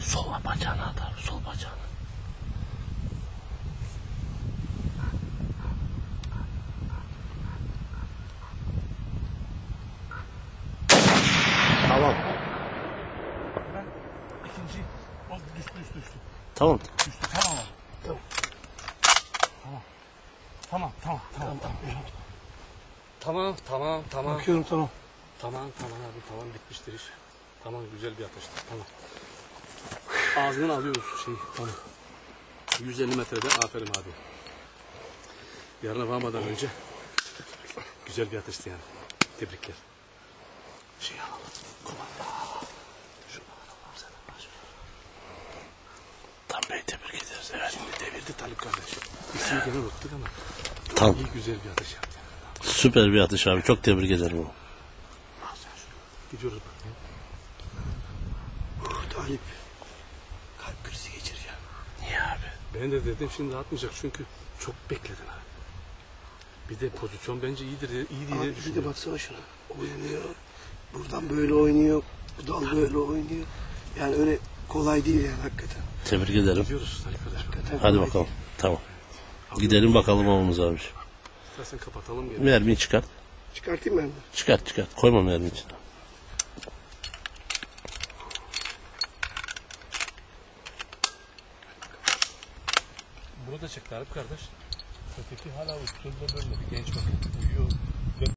Sol bacağına atar. Sol bacağına. Tamam. Ben ikinci. Hop düştü düştü düştü. Tamam. Düştü tamam abi. Tamam. Tamam. Tamam tamam tamam. tamam. Tamam tamam tamam. Bakıyorum tamam. Tamam tamam abi tamam bitmiştir iş. Tamam güzel bir atıştır tamam. Ağzından alıyoruz şeyi tamam. 150 metrede aferin abi. Yarına varmadan önce güzel bir atıştı yani. Tebrikler. Şey alalım. Kumanda. Şunu alalım sana. Tam Bey tebrik ederiz. Evet. Şimdi devirdi Talip kardeş. İsmi gene unuttuk ama Tam. iyi güzel bir atış yaptı. Süper bir atış abi. Çok tebrik ederim. Şunu. Gidiyoruz bak. Talip. Kalp krizi geçireceğim. Niye abi? Ben de dedim şimdi atmayacak çünkü çok bekledin abi. Bir de pozisyon bence iyidir, iyi diye Abi bir de düşünüyorum. baksana şuna. Oynuyor. Buradan böyle oynuyor. Bu dal böyle oynuyor. Yani öyle kolay değil yani hakikaten. Tebrik ederim. Gidiyoruz kardeş. hakikaten Hadi kolay bakalım. değil. Tamam. Gidelim bakalım avımız abi. İstersen kapatalım gene. Mermiyi çıkart. Çıkartayım ben de. Çıkart çıkart. Koyma mermiyi içine. Bunu da çek Talip kardeş. Öteki hala üstünde dönmedi. Genç bakın. Uyuyor.